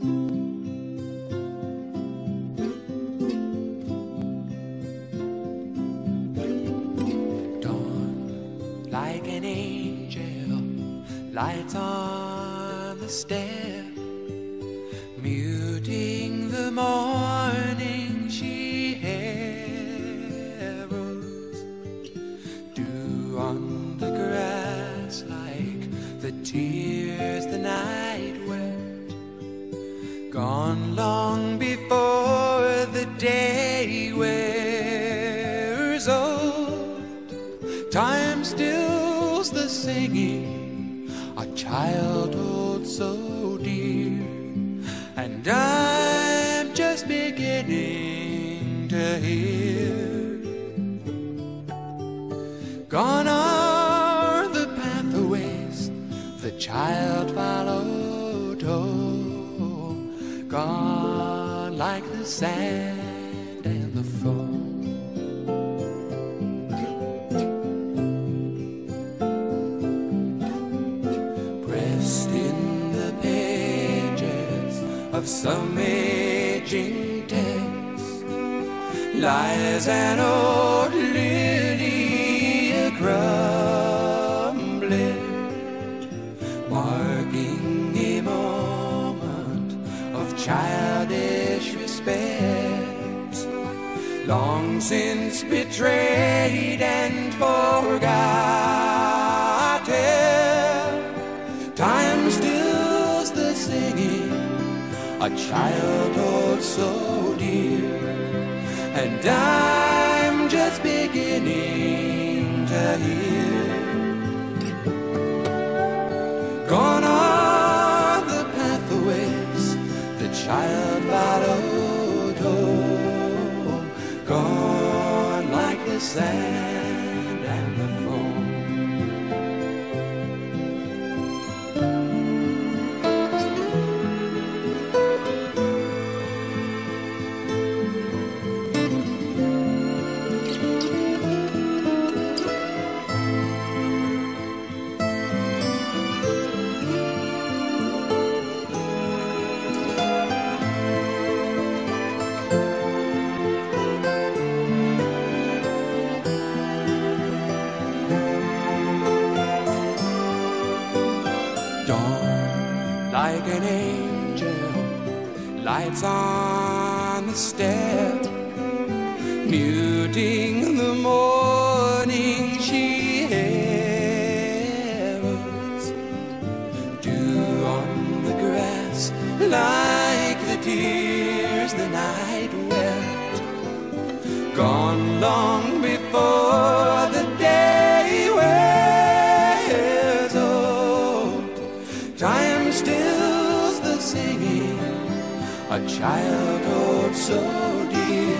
Dawn, like an angel, lights on the step, gone long before the day wears old. Time stills the singing, a childhood so dear, and I'm just beginning to hear. Gone are the pathways the child followed. Gone like the sand and the foam. Pressed in the pages of some aging text lies an old childish respect, long since betrayed and forgotten. Time stills the singing, a child childhood so dear, and I'm just beginning to hear. Child followed home, gone like the sand Dawn, like an angel, lights on the step, muting the morning she heralds. Dew on the grass, like the tears the night wept, gone long before a childhood so dear,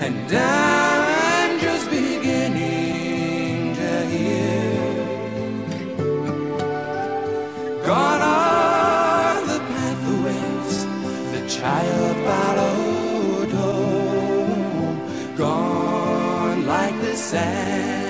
and I'm just beginning to hear. Gone are the pathways the child followed home, gone like the sand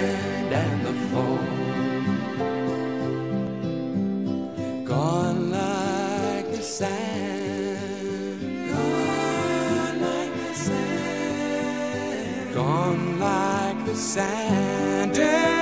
Gone like the sand.